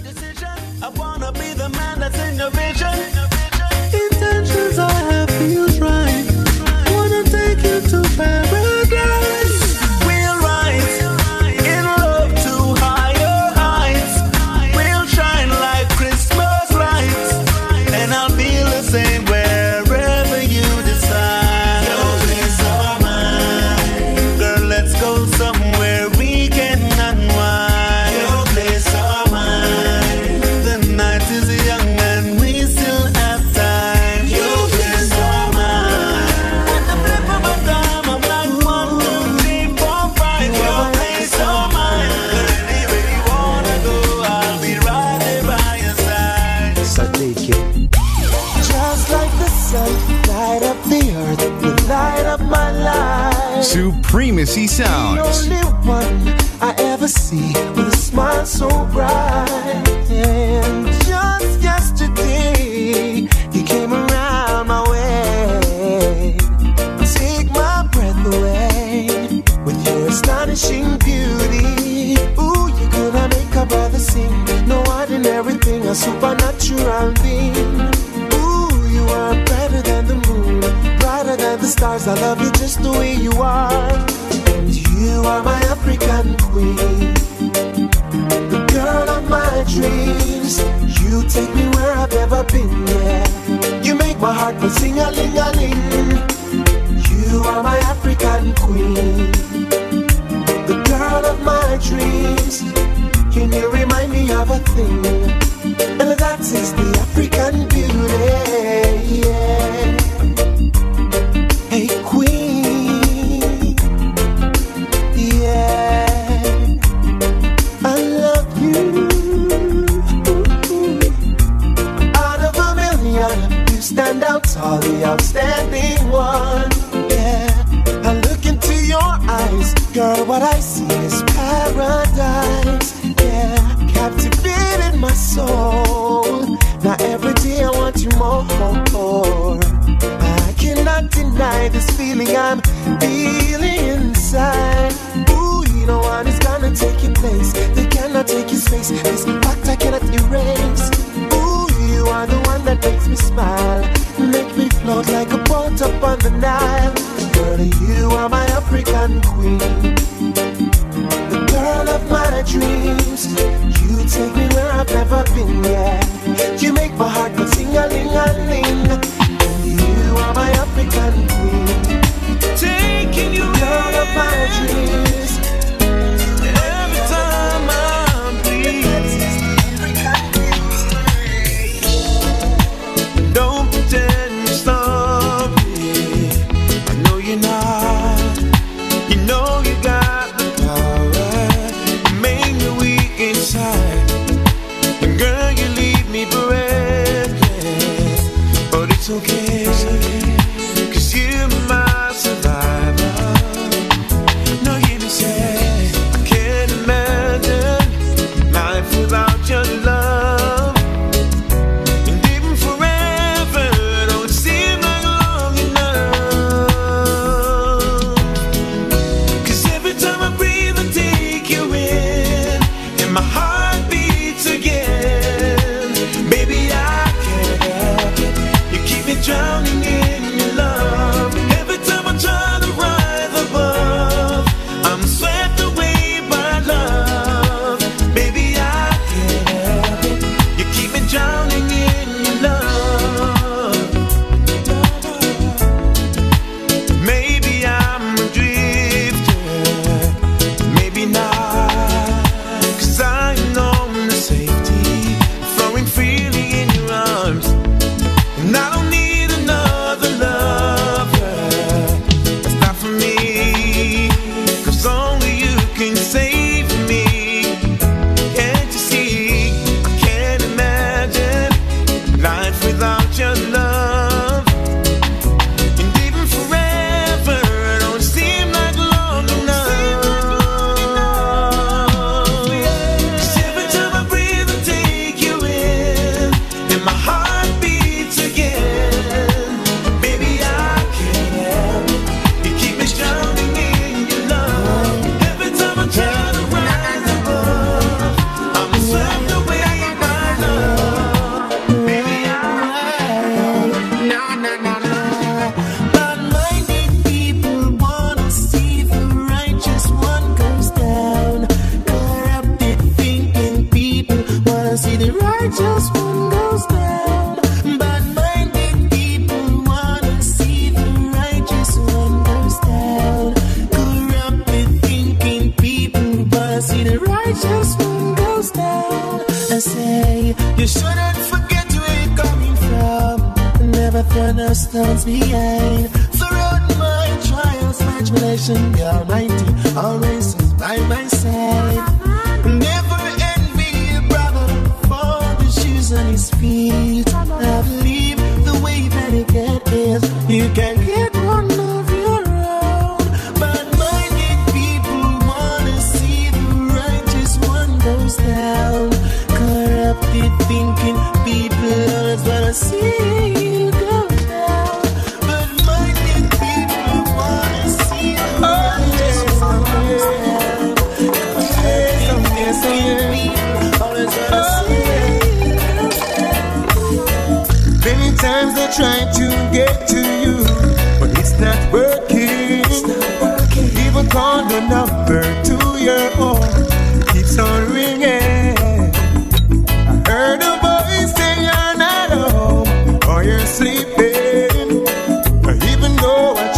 decision Supremacy Sounds. The only one I ever see with a smile so bright. And just yesterday, you came around my way. Take my breath away with your astonishing beauty. Ooh, you could not make a brother sing. No ordinary thing, a supernatural being. Stars. I love you just the way you are. You are my African queen, the girl of my dreams. You take me where I've ever been, yeah. You make my heart go sing a ling a ling. You are my African queen, the girl of my dreams. Can you remind me of a thing? And that is the I see is paradise. Yeah, my soul. Now every day I want you more. More, more. I cannot deny this feeling I'm feeling inside. Ooh, you know one is gonna take your place. They cannot take your space. This fact I cannot erase. Ooh, you are the one that makes me smile. Make me float like a boat up on the Nile. Girl, you are my African queen. Girl of my dreams. You take me where I've never been, yet. You make my heart go sing a ling a ling. You are my African queen. Taking you girl of my dreams.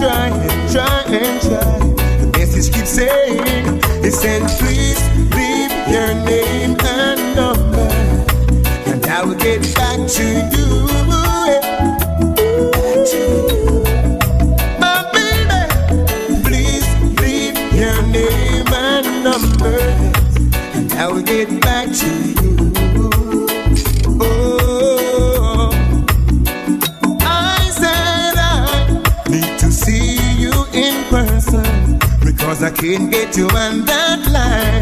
Try and try and try, the message keeps saying, it said, please leave your name and number and I will get back to you. Can't get you on that line.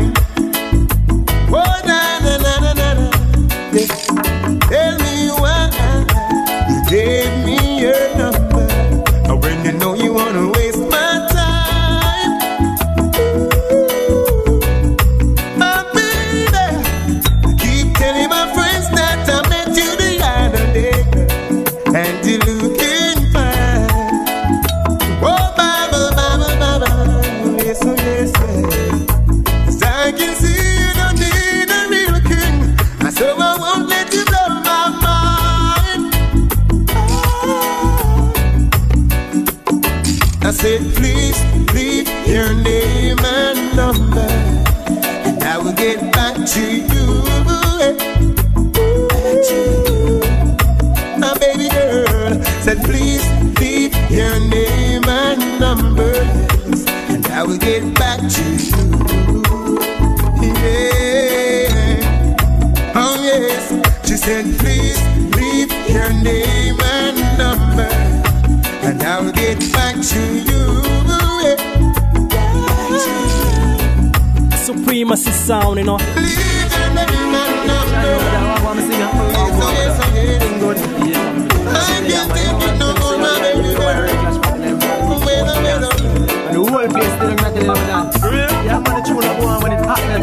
Leave your name and number. And I will get back to you. Yeah. Oh yes, she said, please leave your name and number, and I will get back to you. Supremacy sound, you know. Leave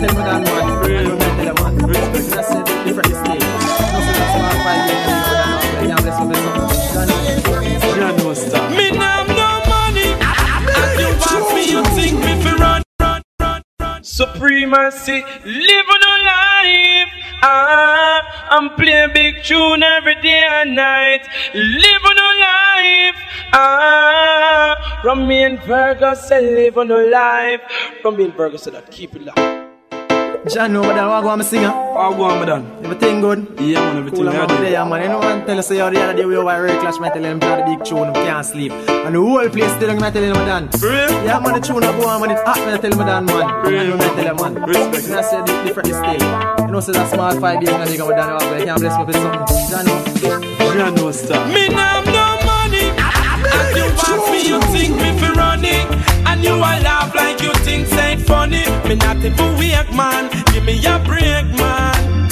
tell me that man. Real, man, tell them man. Respect that's a different state. No, so that's why I find it. Yeah, bless you, bless you. Yeah, no stop. Me nah no money. As you want me, you think me fi run, run, run, run. Supremacy, living a life. Ah, I'm playing big tune every day and night. Living a life. Ah, from me and Ferguson, living a life. From me and Ferguson, keep it locked. John, know what I want to sing. huh? How go on. Everything good? Yeah, man, everything Cool, I I'm do. today, man. You know what I'm telling you, the other day we were at Clash, man, tell them play the big tune, can't sleep. And the whole place still, I'm telling them, man. Real? Yeah, man, the tune up one when it hot, man, I tell them, man. man. Real, You know, I tell them, man. Respect. And I said, different still. You know, say that small five years, and they go down, I can't bless me with something. John, Yeah, no stop. Me Not even weak man. Give me a break, man.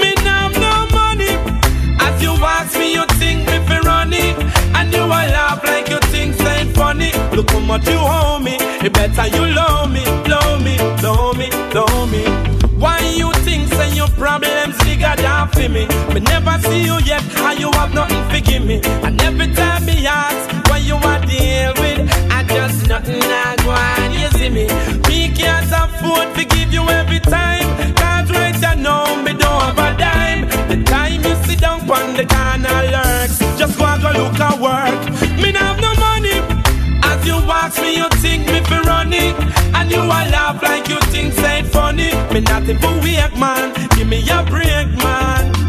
Me have no money. As you ask me, you think me fi running. And you a laugh like you think it funny. Look how much you owe me. It better you love me, love me, love me, love me. Why you think say your problems bigger than for me? Me never see you yet, and you have nothing to give me. And every time me ask what you are deal with, I nothing I go on, you see me. Me can't afford to give you every time. Cause right now me don't have a dime. The time you sit down on the corner lurks, just go and look at work. Me not have no money. As you ask me, you think me fi running, and you a laugh like you think say funny. Me not even weak man. Give me a break, man.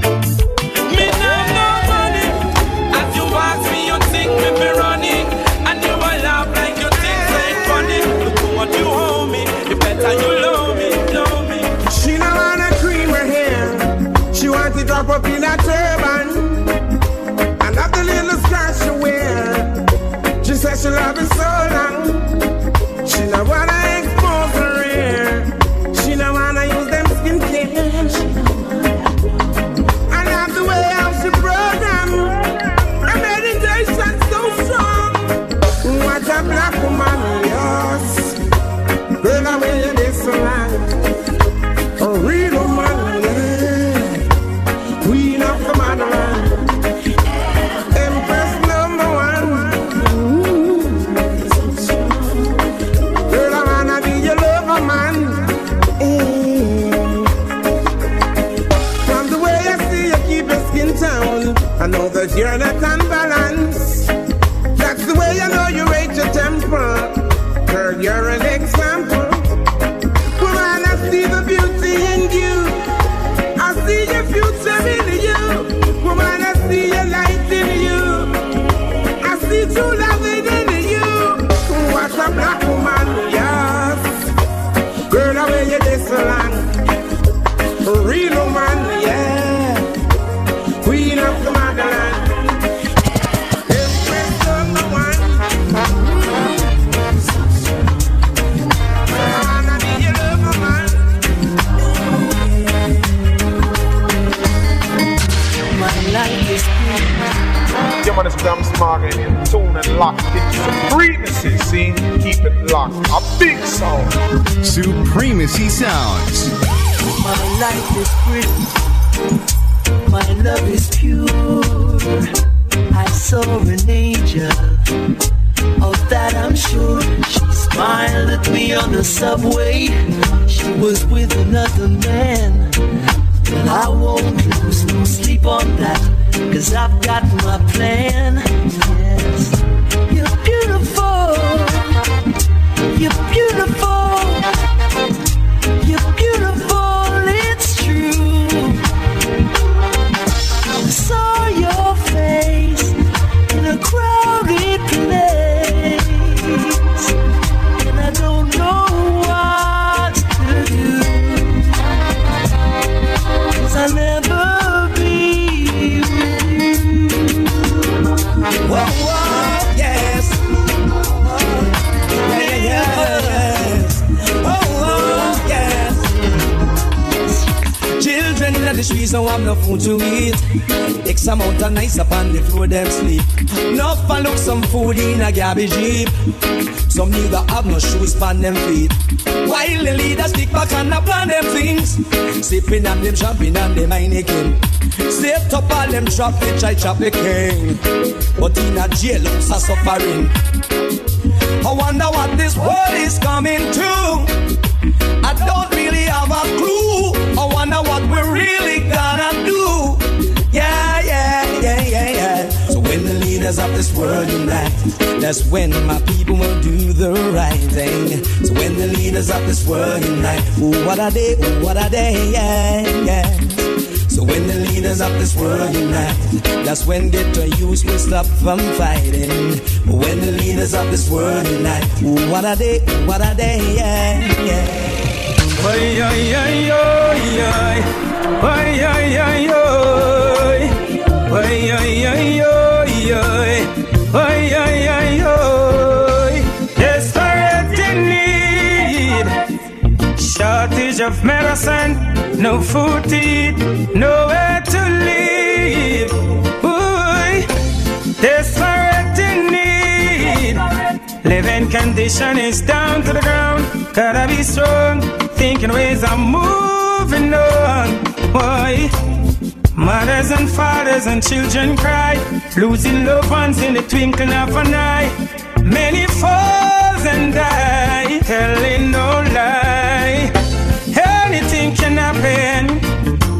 Yeah, man, it's Bam Smart in tune and locked into supremacy. See, keep it locked. A big sound. Supremacy Sounds. my life is free. My love is pure. I saw an angel. Of that I'm sure. She smiled at me on the subway. She was with another man. But I won't lose no sleep on that. Cause I've got my plan. Yes. You're beautiful. You're beautiful. Don't have no food to eat. X amount of nights upon the floor them sleep. No for look some food in a garbage heap. Some neither have no shoes on them feet. While the leaders stick back and a plan them things. Sipping and them shopping and them Heineken. Saved up all them traffic, I chop the king. But in a jail, are suffering. I wonder what this world is coming to. I don't really have a clue. I wonder what we're really this world unite, that's when my people will do the right thing. So when the leaders of this world unite, ooh, what are they? Ooh, what are they? Yeah, yeah. So when the leaders of this world unite, that's when ghetto youth will stop from fighting. When the leaders of this world unite, ooh, what are they? What are they? Yeah, yeah. Ay, ay, ay, ay, ay. Ay, ay, ay, ay, Ay, ay, ay, ay. Desperate in need. Shortage of medicine, no food to eat, nowhere to live. Ooh, desperate in need. Living condition is down to the ground. Gotta be strong. Thinking ways I'm moving on. Why? Mothers and fathers and children cry, losing loved ones in the twinkling of an eye. Many falls and die, telling no lie. Anything can happen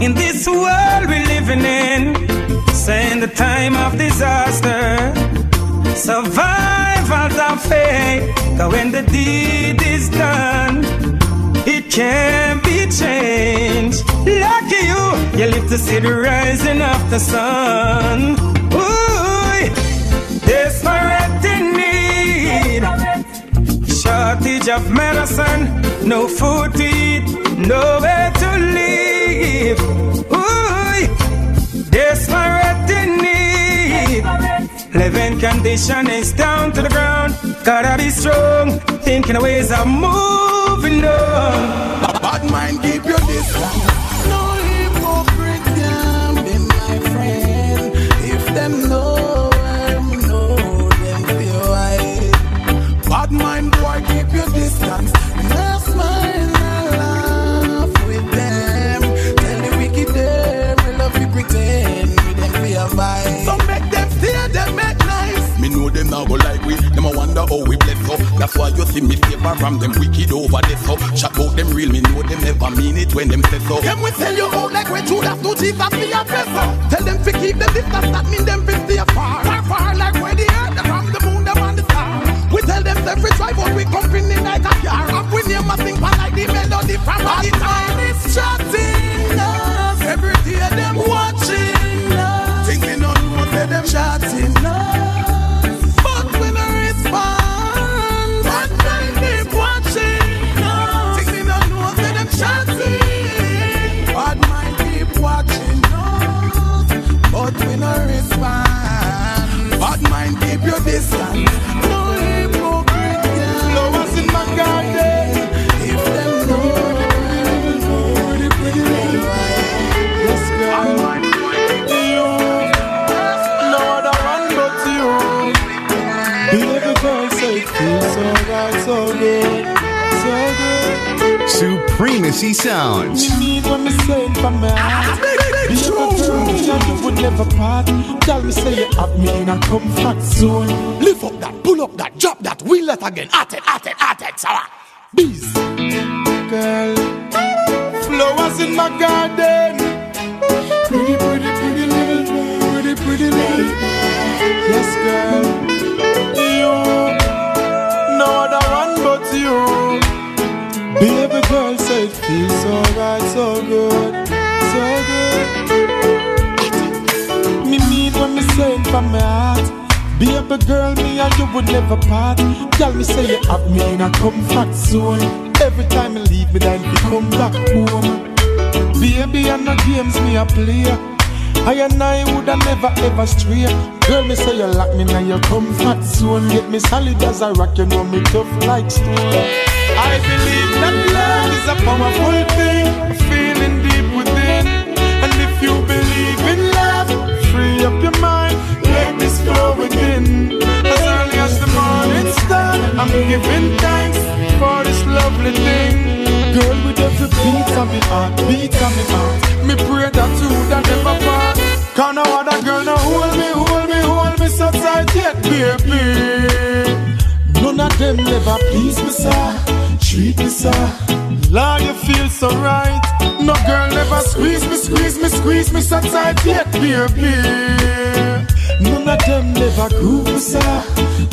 in this world we're living in. Saying the time of disaster, survivals are fake. Cause when the deed is done, it can't be changed. To see the rising of the sun. Ooh, desperate in need. Shortage of medicine, no food to eat, nowhere to live. Ooh, desperate in need. Living condition is down to the ground. Gotta be strong, thinking ways of moving on. Bad mind keep your distance. So. That's why you see me favor from them wicked over this so. Chat about them real, me know them never mean it when them say so. Them we tell you out like we Judas, no Jesus be a vessel. Tell them to keep the distance, that mean them fi stay far. Far, far like where the earth, from the moon, them and the star. We tell them every drive out, we company like a car. And we name a thing but like the melody from a guitar. is chatting us, every day them watching us. Think we no know say them chatting Supremacy Sounds. Me need when me say it from my heart. Baby girl, you would never part. Tell me say you have me in a comfort zone. Lift up that, pull up that, drop that, wheel it again. At it, at it, at it, sour. Bees. girl. Flowers in my garden. Baby girl, me and you would never part. Tell me say you have me in a comfort zone. Every time you leave me, then you come back home. Baby, and no games me a play. I and I woulda never ever stray. Girl, me say you lock me in your comfort zone. Get me solid as a rock, you know me tough like stone. I believe that Sir. Lord, you feel so right. No girl never squeeze me, squeeze me, squeeze me so tight yet, baby. None of them never groove me, sir.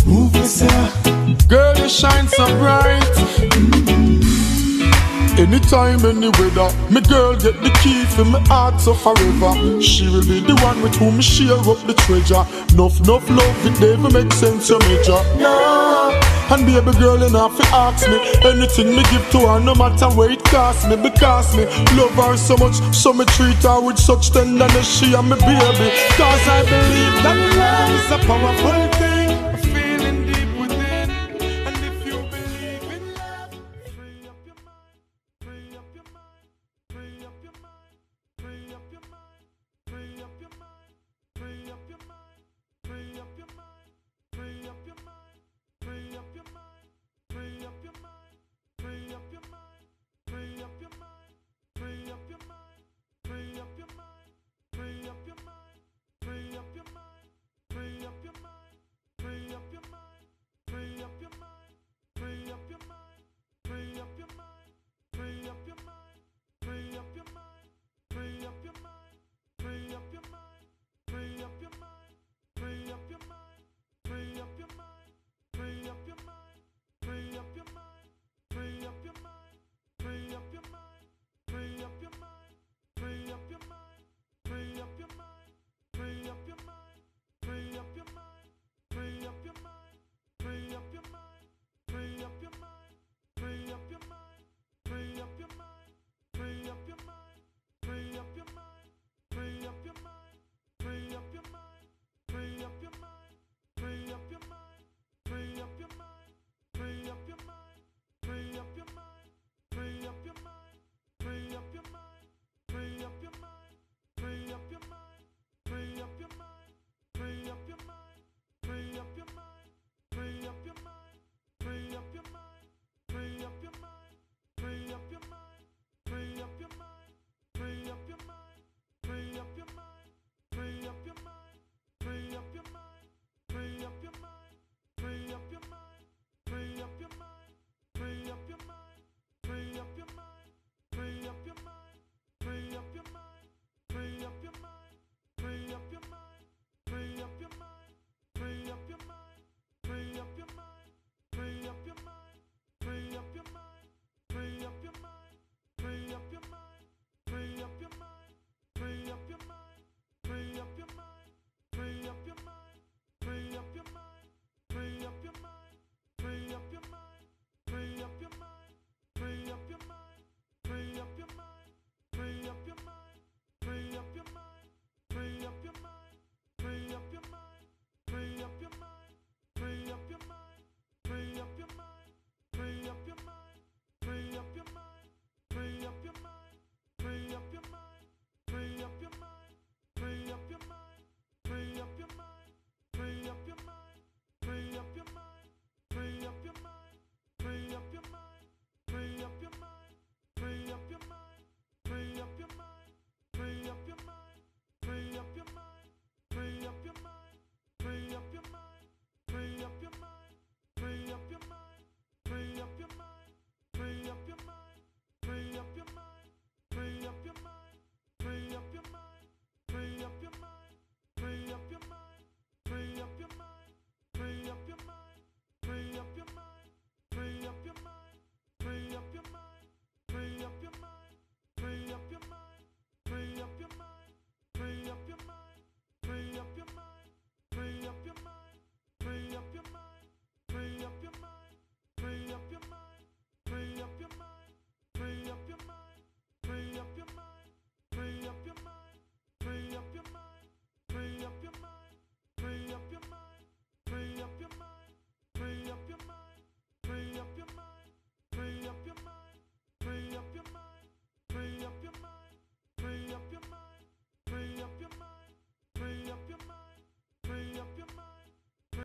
Move me, sir. Girl, you shine so bright. Anytime, any weather, me girl get the key for me heart so forever. She will be the one with whom me share up the treasure. Nuff, nuff love, it never make sense, you major. No. And baby girl, you have to ask me anything me give to her, no matter where it cost me. Because me love her so much, so me treat her with such tenderness. She and me baby. Cause I believe that love is a powerful.